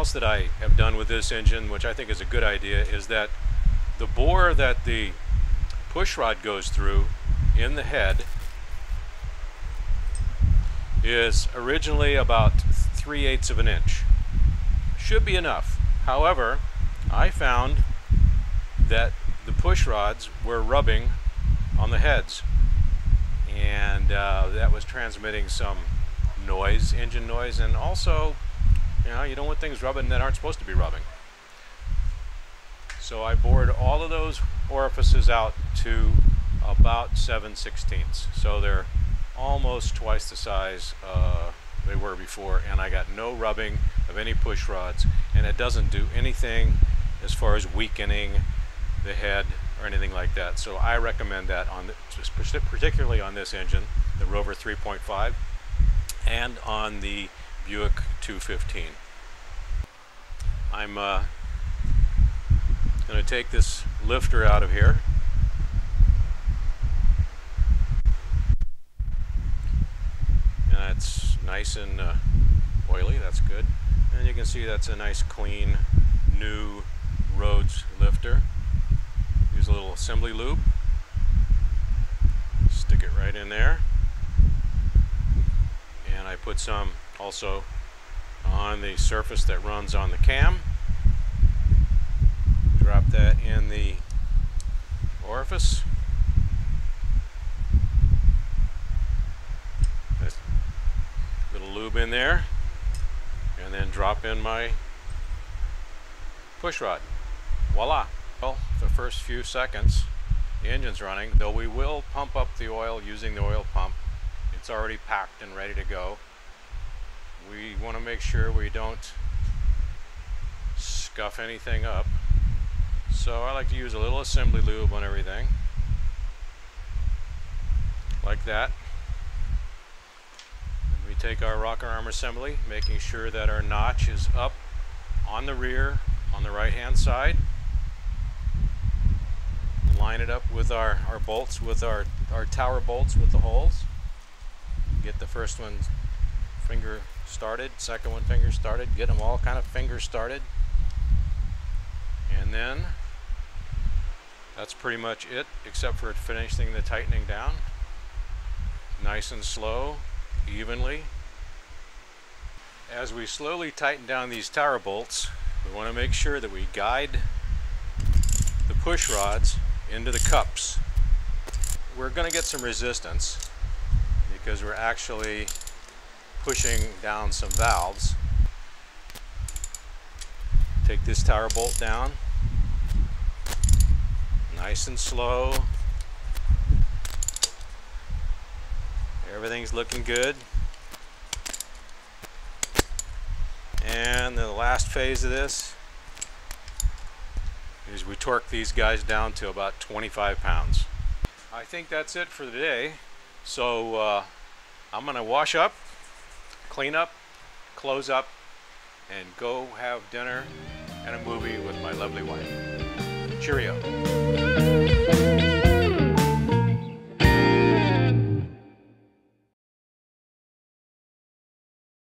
that I have done with this engine, which I think is a good idea, is that the bore that the push rod goes through in the head is originally about 3 eighths of an inch. Should be enough. However, I found that the push rods were rubbing on the heads and uh, that was transmitting some noise, engine noise, and also, you know, you don't want things rubbing that aren't supposed to be rubbing. So I bored all of those orifices out to about 7 sixteenths. So they're almost twice the size uh, they were before, and I got no rubbing of any push rods, and it doesn't do anything as far as weakening the head or anything like that. So I recommend that on the, particularly on this engine, the Rover 3.5, and on the Buick 215. I'm uh, going to take this lifter out of here. And that's nice and uh, oily, that's good. And you can see that's a nice clean new Rhoads lifter. Use a little assembly lube. Stick it right in there. And I put some also on the surface that runs on the cam. Drop that in the orifice. A Little lube in there. And then drop in my push rod. Voila! Well, the first few seconds, the engine's running, though we will pump up the oil using the oil pump. It's already packed and ready to go. We want to make sure we don't scuff anything up. So I like to use a little assembly lube on everything. Like that. And we take our rocker arm assembly, making sure that our notch is up on the rear on the right hand side line it up with our, our bolts, with our, our tower bolts with the holes. Get the first one finger started, second one finger started, get them all kind of finger started. And then that's pretty much it, except for finishing the tightening down. Nice and slow, evenly. As we slowly tighten down these tower bolts, we want to make sure that we guide the push rods into the cups. We're going to get some resistance because we're actually pushing down some valves. Take this tower bolt down, nice and slow. Everything's looking good. And the last phase of this is we torque these guys down to about 25 pounds. I think that's it for today. So uh, I'm going to wash up, clean up, close up, and go have dinner and a movie with my lovely wife. Cheerio.